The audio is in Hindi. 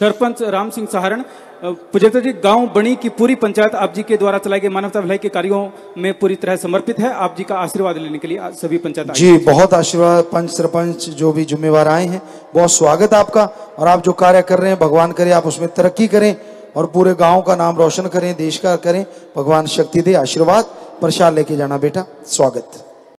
सरपंच राम सिंह सहारण पुजेता जी, गाँव बणी की पूरी पंचायत आप जी के द्वारा चलाए गए मानवता भलाई के कार्यों में पूरी तरह समर्पित है। आप जी का आशीर्वाद लेने के लिए सभी पंचायत जी, बहुत आशीर्वाद, पंच सरपंच जो भी जिम्मेवार आए हैं, बहुत स्वागत आपका। और आप जो कार्य कर रहे हैं, भगवान करे, आप उसमें तरक्की करें और पूरे गाँव का नाम रोशन करें, देश का करें। भगवान शक्ति दे, आशीर्वाद, प्रसाद लेके जाना बेटा। स्वागत।